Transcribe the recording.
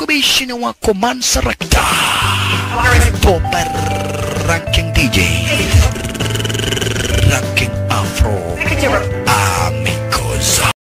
kubeishi wako Mansarakta popper, Ranking DJ